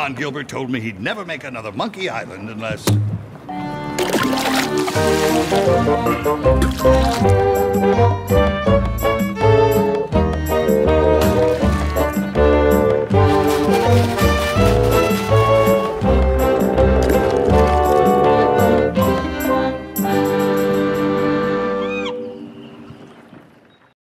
Don Gilbert told me he'd never make another Monkey Island unless...